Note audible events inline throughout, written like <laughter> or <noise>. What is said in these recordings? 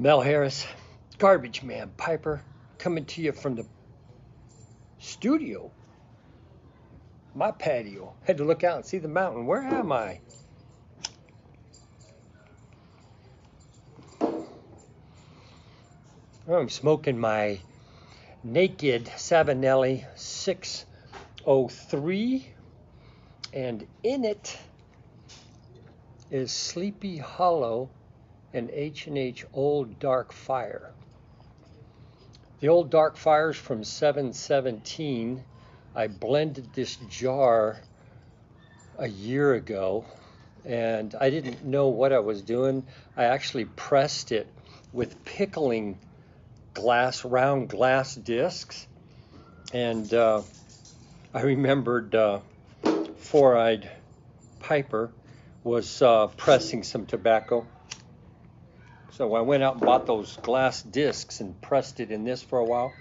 Mel Harris, Garbage Man Piper, coming to you from the studio. My patio. Had to look out and see the mountain. Where am I? Oh, I'm smoking my Naked Savinelli 603, and in it is Sleepy Hollow and H&H Old Dark Fire. The Old Dark Fires from 717, I blended this jar a year ago and I didn't know what I was doing. I actually pressed it with pickling glass, round glass discs. And uh, I remembered uh, Four Eyed Piper was uh, pressing some tobacco so I went out and bought those glass discs and pressed it in this for a while.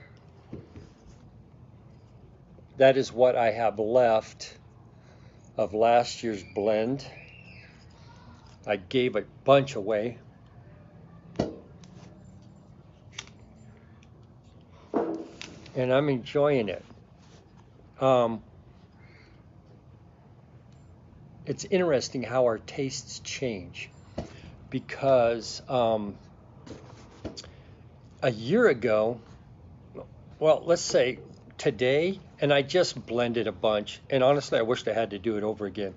That is what I have left of last year's blend. I gave a bunch away. And I'm enjoying it. Um, it's interesting how our tastes change because um, a year ago, well, let's say today, and I just blended a bunch, and honestly, I wished I had to do it over again.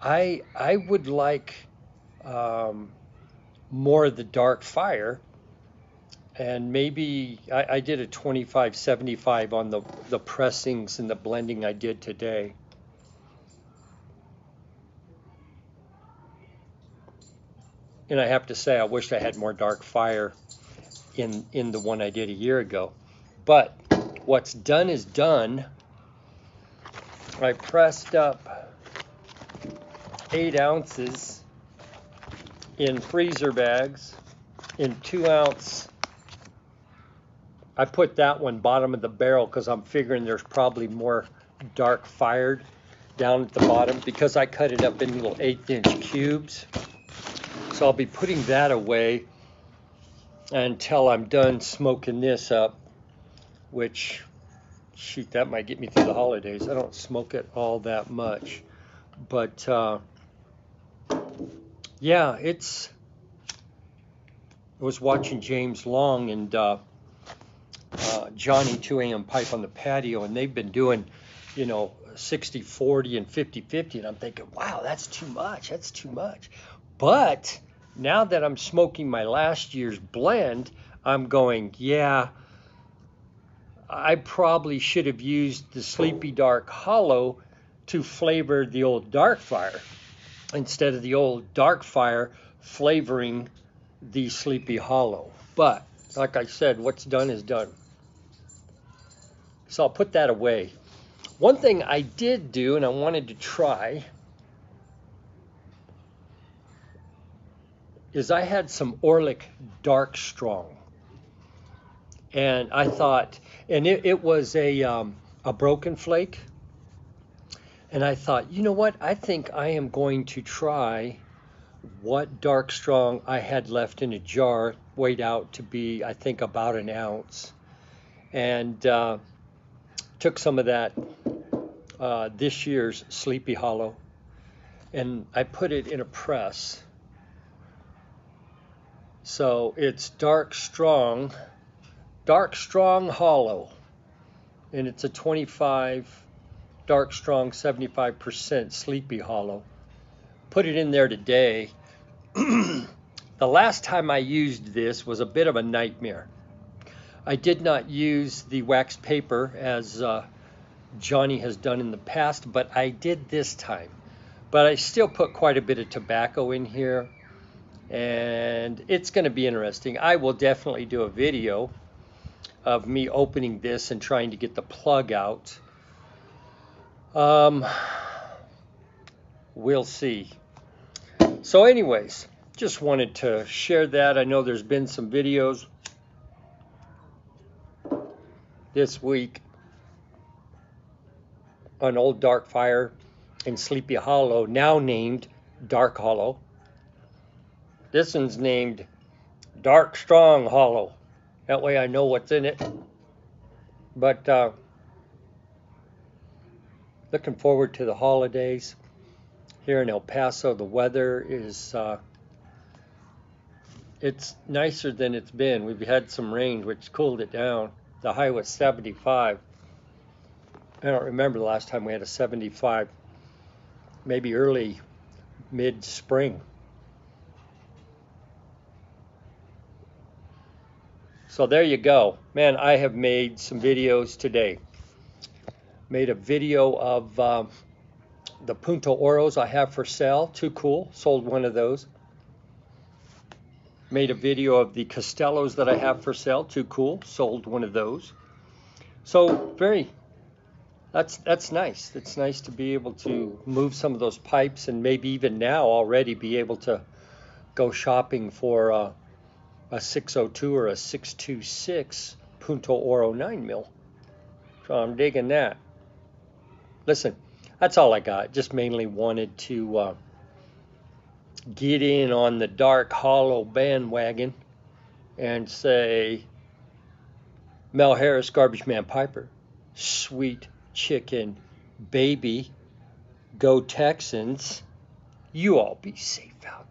I I would like um, more of the dark fire, and maybe I, I did a 25 75 on the the pressings and the blending I did today. And I have to say, I wish I had more dark fire in in the one I did a year ago. But what's done is done. I pressed up eight ounces in freezer bags in two ounce. I put that one bottom of the barrel because I'm figuring there's probably more dark fired down at the bottom because I cut it up in little eighth inch cubes. So I'll be putting that away until I'm done smoking this up, which, shoot, that might get me through the holidays. I don't smoke it all that much. But, uh, yeah, it's. I was watching James Long and uh, uh, Johnny 2 a.m. Pipe on the patio, and they've been doing, you know, 60 40 and 50 50. And I'm thinking, wow, that's too much. That's too much. But now that I'm smoking my last year's blend, I'm going, yeah, I probably should have used the Sleepy Dark Hollow to flavor the old Dark Fire instead of the old Dark Fire flavoring the Sleepy Hollow. But like I said, what's done is done. So I'll put that away. One thing I did do and I wanted to try is I had some Orlik Dark Strong, and I thought, and it, it was a um, a broken flake, and I thought, you know what? I think I am going to try what Dark Strong I had left in a jar, weighed out to be, I think, about an ounce, and uh, took some of that uh, this year's Sleepy Hollow, and I put it in a press so it's dark strong, dark strong hollow, and it's a 25 dark strong 75% sleepy hollow. Put it in there today. <clears throat> the last time I used this was a bit of a nightmare. I did not use the wax paper as uh, Johnny has done in the past, but I did this time. But I still put quite a bit of tobacco in here and it's going to be interesting. I will definitely do a video of me opening this and trying to get the plug out. Um, we'll see. So, anyways, just wanted to share that. I know there's been some videos this week on Old Dark Fire and Sleepy Hollow, now named Dark Hollow. This one's named dark strong hollow. That way I know what's in it. But uh, looking forward to the holidays here in El Paso. The weather is uh, it's nicer than it's been. We've had some rain, which cooled it down. The high was 75. I don't remember the last time we had a 75. Maybe early mid So there you go. Man, I have made some videos today. Made a video of um, the Punto Oros I have for sale. Too cool. Sold one of those. Made a video of the Castellos that I have for sale. Too cool. Sold one of those. So very that's that's nice. It's nice to be able to move some of those pipes and maybe even now already be able to go shopping for uh, a 602 or a 626 Punto Oro 9 mil. So I'm digging that. Listen, that's all I got. Just mainly wanted to uh, get in on the dark hollow bandwagon and say Mel Harris, Garbage Man Piper, sweet chicken baby. Go Texans. You all be safe out